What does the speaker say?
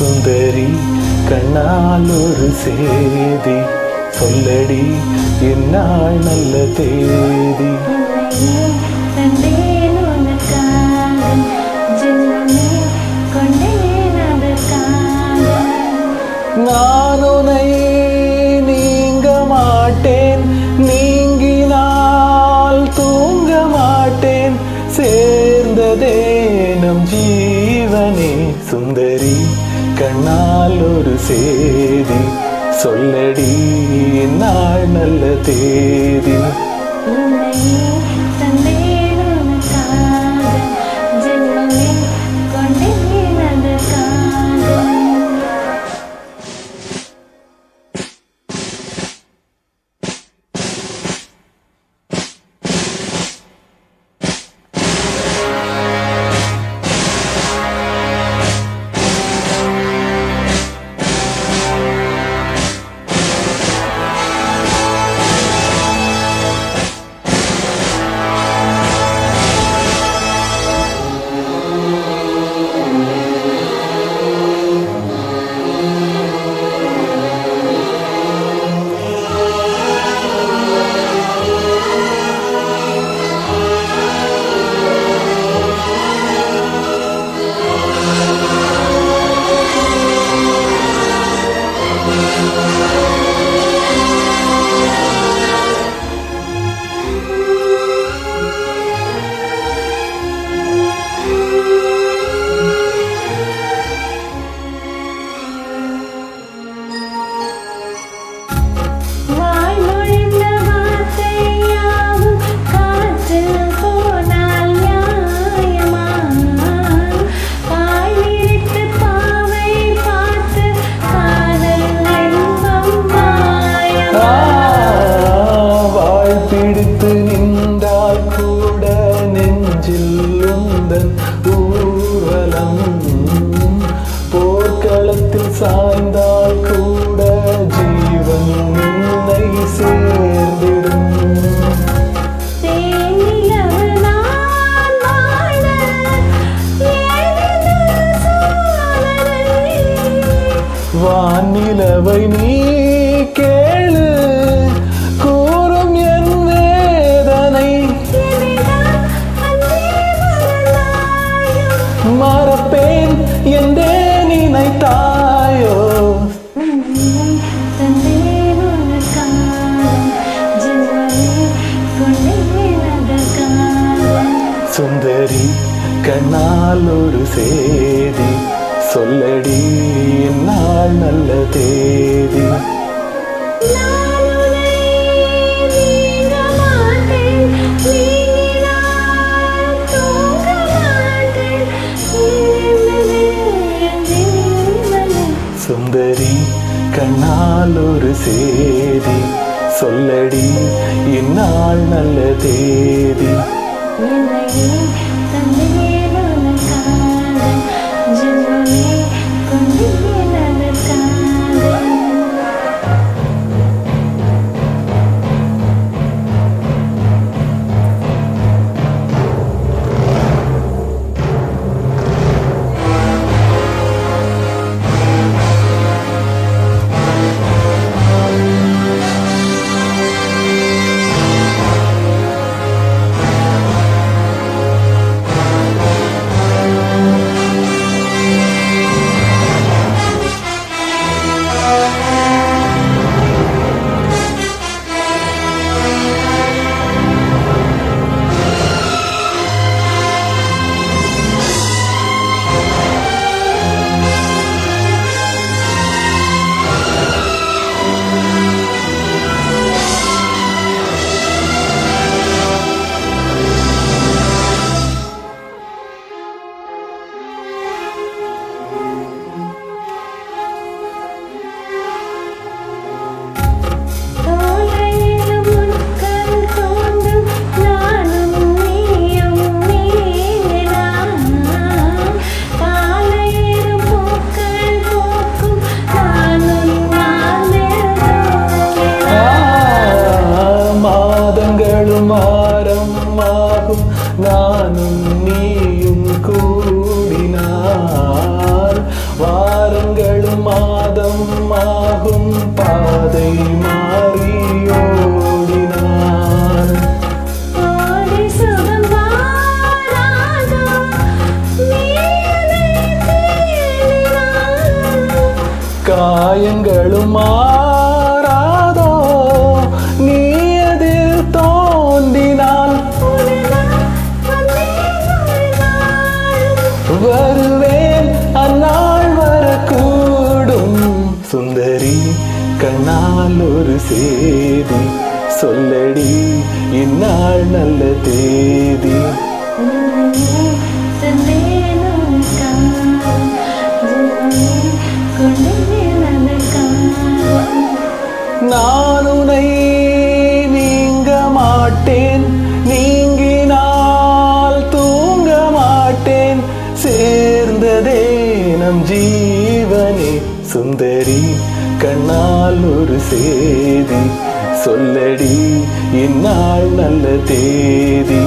சுந்தரி கண்ணால் ஒரு சேதி. சொல்லடி என்னால் நல்ல தேதி. சொல்லடி நாள் நல்ல தேதி வானிலவை நீ கேளு. கூறும் என் வேதனை. மறப்பேன் என்றே நினைத்தாயோ. சுந்தரி கண்ணால் ஒரு சேதி. சொல்லடி. நாள் நல்ல தேதி. சுந்தரி கண்ணால் ஒரு சேதி. சொல்லடி இந்நாள் நல்ல தேதி. தந்தேன் உனக்காக, ஜென்மமே கொண்டேன் time. காயங்களும் மாறாதோ? நீ அதில் தோன்றினால் வருவேன் அந்நாள் வரக்கூடும். சுந்தரி கண்ணால் ஒரு சேதி. சொல்லடி இந்நாள் நல்ல தேதி. நம் ஜீவனே சுந்தரி கண்ணால் ஒரு சேதி. சொல்லடி இந்நாள் நல்ல தேதி.